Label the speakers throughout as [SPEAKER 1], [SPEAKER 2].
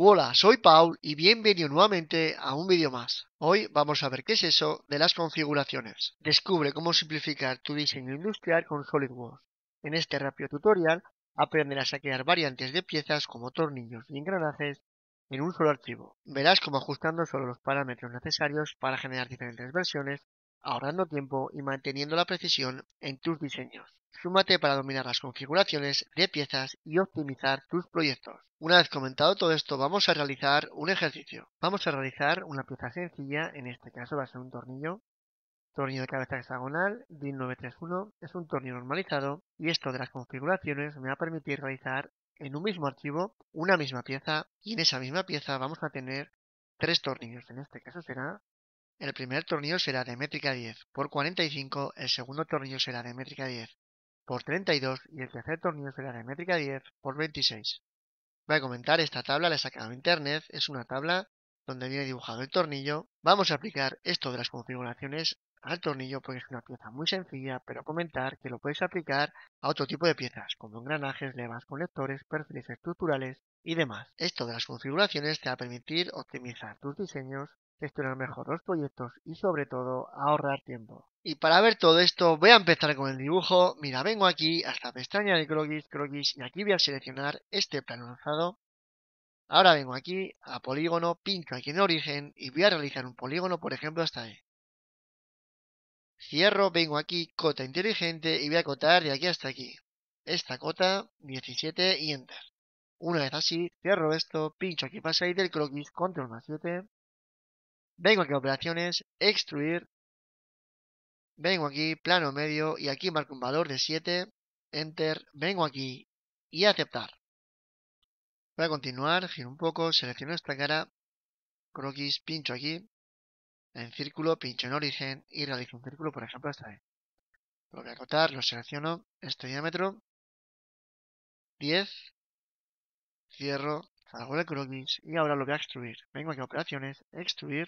[SPEAKER 1] Hola, soy Paul y bienvenido nuevamente a un vídeo más. Hoy vamos a ver qué es eso de las configuraciones. Descubre cómo simplificar tu diseño industrial con SolidWorks. En este rápido tutorial aprenderás a crear variantes de piezas como tornillos y engranajes en un solo archivo. Verás cómo ajustando solo los parámetros necesarios para generar diferentes versiones, ahorrando tiempo y manteniendo la precisión en tus diseños. Súmate para dominar las configuraciones de piezas y optimizar tus proyectos. Una vez comentado todo esto, vamos a realizar un ejercicio. Vamos a realizar una pieza sencilla, en este caso va a ser un tornillo. Tornillo de cabeza hexagonal, DIN 931, es un tornillo normalizado y esto de las configuraciones me va a permitir realizar en un mismo archivo una misma pieza y en esa misma pieza vamos a tener tres tornillos. En este caso será el primer tornillo será de métrica 10 por 45, el segundo tornillo será de métrica 10 por 32 y el tercer tornillo será de métrica 10 por 26. Voy a comentar esta tabla, la he sacado de internet, es una tabla donde viene dibujado el tornillo. Vamos a aplicar esto de las configuraciones al tornillo porque es una pieza muy sencilla, pero comentar que lo puedes aplicar a otro tipo de piezas, como engranajes, levas, conectores, perfiles estructurales y demás. Esto de las configuraciones te va a permitir optimizar tus diseños gestionar mejor los proyectos y sobre todo ahorrar tiempo. Y para ver todo esto voy a empezar con el dibujo. Mira, vengo aquí hasta pestaña de Crogis, Crogis y aquí voy a seleccionar este plano lanzado. Ahora vengo aquí a polígono, pincho aquí en origen y voy a realizar un polígono, por ejemplo, hasta ahí. Cierro, vengo aquí, cota inteligente y voy a cotar de aquí hasta aquí. Esta cota, 17 y enter. Una vez así, cierro esto, pincho aquí para salir del croquis, control más 7 Vengo aquí a operaciones, extruir. Vengo aquí, plano medio, y aquí marco un valor de 7. Enter. Vengo aquí y aceptar. Voy a continuar, giro un poco, selecciono esta cara. Croquis, pincho aquí. En círculo, pincho en origen y realizo un círculo, por ejemplo, hasta ahí. Lo voy a acotar, lo selecciono, este diámetro. 10. Cierro, salgo de croquis y ahora lo voy a extruir. Vengo aquí a operaciones, extruir.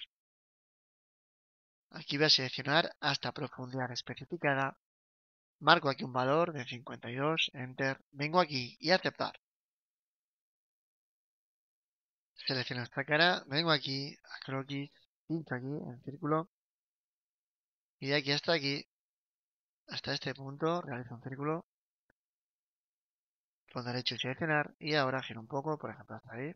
[SPEAKER 1] Aquí voy a seleccionar hasta profundidad especificada. Marco aquí un valor de 52, Enter. Vengo aquí y aceptar. Selecciono esta cara, vengo aquí a croquis, pincho aquí en círculo. Y de aquí hasta aquí, hasta este punto, realizo un círculo. Con derecho y seleccionar. Y ahora giro un poco, por ejemplo, hasta ahí.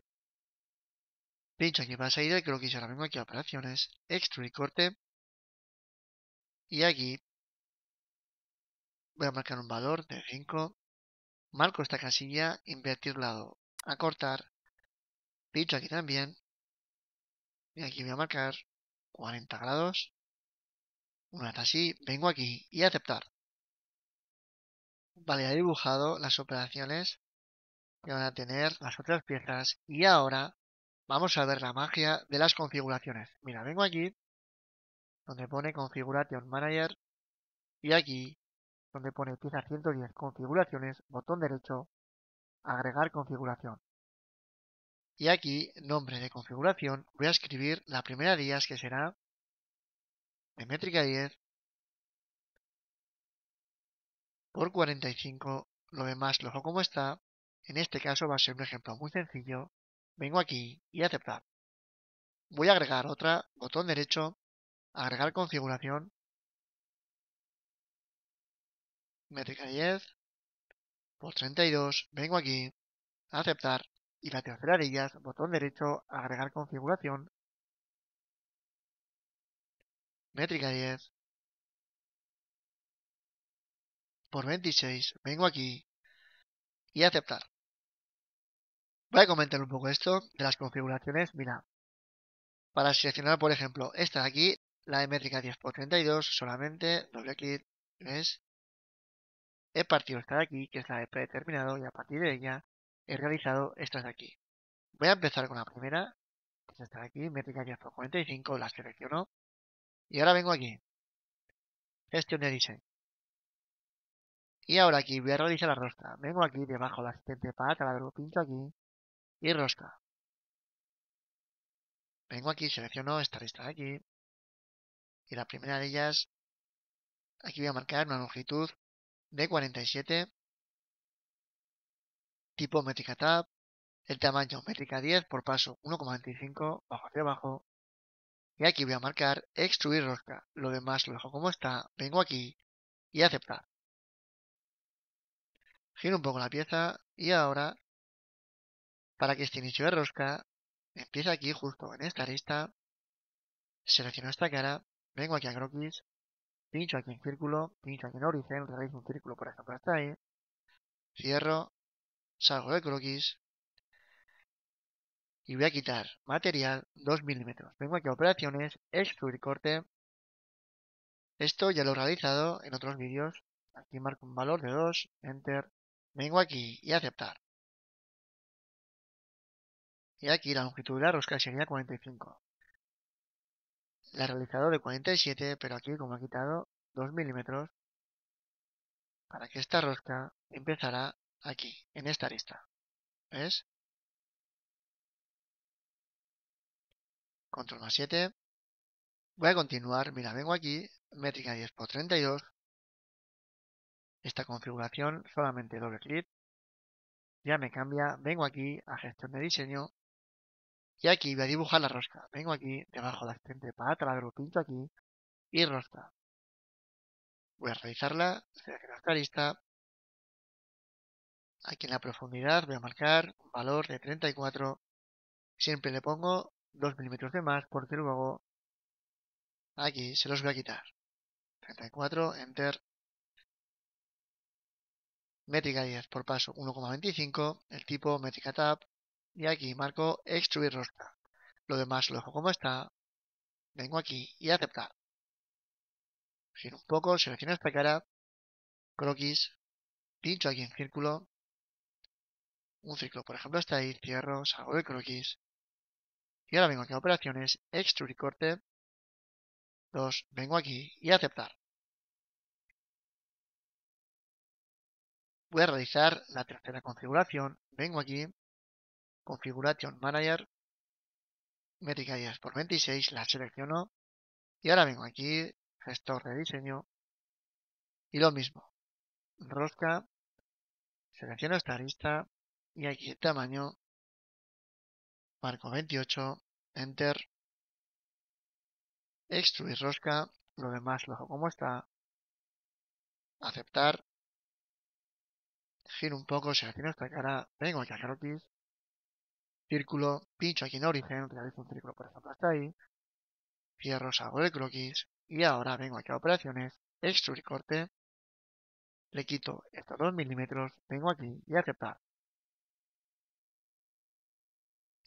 [SPEAKER 1] Pincho aquí para salir del croquis, ahora vengo aquí a operaciones, extruir corte. Y aquí voy a marcar un valor de 5. Marco esta casilla, invertir lado, acortar. Pincho aquí también. Y aquí voy a marcar 40 grados. Una vez así, vengo aquí y aceptar. Vale, he dibujado las operaciones que van a tener las otras piezas. Y ahora vamos a ver la magia de las configuraciones. Mira, vengo aquí donde pone Configuration Manager y aquí donde pone pieza 110 configuraciones, botón derecho, agregar configuración. Y aquí, nombre de configuración, voy a escribir la primera días que será de métrica 10 por 45, lo demás lo dejo como está. En este caso va a ser un ejemplo muy sencillo. Vengo aquí y aceptar. Voy a agregar otra, botón derecho, agregar configuración, métrica 10 por 32, vengo aquí, aceptar. Y la tercera de ellas, botón derecho, agregar configuración, métrica 10 por 26, vengo aquí. Y aceptar. Voy a comentar un poco esto de las configuraciones. Mira, para seleccionar, por ejemplo, esta de aquí, la de métrica 10 por 32 solamente doble clic he partido esta de aquí que es la de predeterminado y a partir de ella he realizado estas de aquí. Voy a empezar con la primera que es esta de aquí métrica 10 por 45 la selecciono. Y ahora vengo aquí. Gestión de diseño. Y ahora aquí voy a realizar la rosca. Vengo aquí debajo de la asistente para lo pincho aquí y rosca. Vengo aquí selecciono esta lista de aquí y la primera de ellas, aquí voy a marcar una longitud de 47, tipo métrica tab, el tamaño métrica 10 por paso 1,25 bajo hacia abajo. Y aquí voy a marcar extruir rosca. Lo demás lo dejo como está. Vengo aquí y aceptar. Giro un poco la pieza y ahora, para que este inicio de rosca, empiece aquí justo en esta arista. Selecciono esta cara, vengo aquí a croquis, pincho aquí en círculo, pincho aquí en origen, realizo un círculo por ejemplo hasta ahí, cierro, salgo de croquis, y voy a quitar material 2 milímetros. Vengo aquí a operaciones, extruir corte. Esto ya lo he realizado en otros vídeos. Aquí marco un valor de 2, enter. Vengo aquí y aceptar. Y aquí la longitud de la rosca sería 45. La he realizado de 47, pero aquí como he quitado 2 milímetros, para que esta rosca empezara aquí, en esta lista. ¿Ves? control más 7. Voy a continuar, mira, vengo aquí, métrica 10 por 32. Esta configuración, solamente doble clic. Ya me cambia, vengo aquí a gestión de diseño. Y aquí voy a dibujar la rosca. Vengo aquí, debajo de asistente para taladro, pincho aquí y rosca. Voy a realizarla, esta lista. Aquí en la profundidad voy a marcar un valor de 34. Siempre le pongo 2 milímetros de más porque luego aquí se los voy a quitar. 34, enter. Métrica 10 por paso 1,25, el tipo métrica tab y aquí marco extruir rosca. Lo demás lo dejo como está. Vengo aquí y aceptar. Giro un poco, selecciono esta cara, croquis, pincho aquí en círculo, un círculo por ejemplo está ahí, cierro, salgo de croquis, y ahora vengo aquí a operaciones, extruir corte. 2, vengo aquí y aceptar. Voy a realizar la tercera configuración. Vengo aquí, configuración manager, métrica 10 por 26, la selecciono. Y ahora vengo aquí, gestor de diseño. Y lo mismo. Rosca, selecciono esta lista y aquí el tamaño marco 28, enter, extruir rosca, lo demás lo dejo como está, aceptar, giro un poco, selecciono esta cara, vengo aquí a croquis, círculo, pincho aquí en origen, realizo un círculo por ejemplo hasta ahí, cierro, salgo de croquis, y ahora vengo aquí a operaciones, extruir corte, le quito estos 2 milímetros, vengo aquí y aceptar.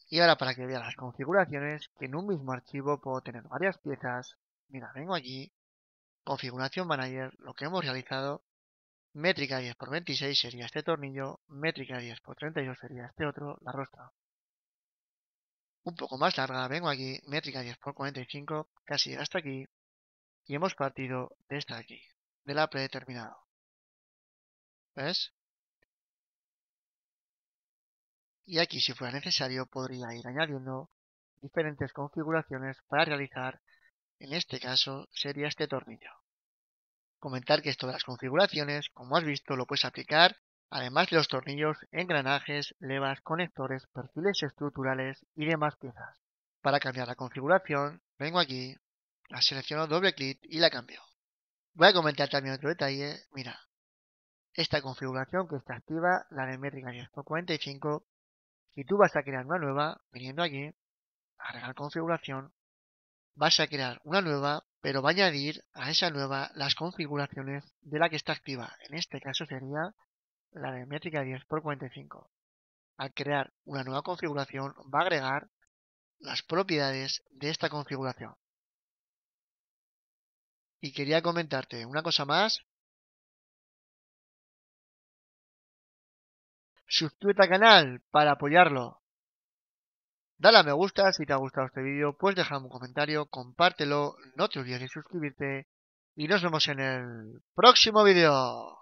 [SPEAKER 1] Y ahora para que vean las configuraciones, que en un mismo archivo puedo tener varias piezas. Mira, vengo aquí, configuración manager, lo que hemos realizado, métrica 10 por 26 sería este tornillo, métrica 10 por 32 sería este otro, la rostra. Un poco más larga, vengo aquí, métrica 10 por 45, casi hasta aquí, y hemos partido de esta aquí, de la predeterminado. ¿Ves? y aquí si fuera necesario podría ir añadiendo diferentes configuraciones para realizar, en este caso sería este tornillo. Comentar que esto de las configuraciones, como has visto, lo puedes aplicar además de los tornillos, engranajes, levas, conectores, perfiles estructurales y demás piezas. Para cambiar la configuración, vengo aquí, la selecciono doble clic y la cambio. Voy a comentar también otro detalle, mira, esta configuración que está activa, la de métrica 1045, y tú vas a crear una nueva, viniendo aquí, agregar configuración, vas a crear una nueva, pero va a añadir a esa nueva las configuraciones de la que está activa. En este caso sería la de métrica 10 x 45. Al crear una nueva configuración va a agregar las propiedades de esta configuración. Y quería comentarte una cosa más suscríbete al canal para apoyarlo. Dale a me gusta si te ha gustado este vídeo, pues déjame un comentario, compártelo, no te olvides de suscribirte y nos vemos en el próximo vídeo.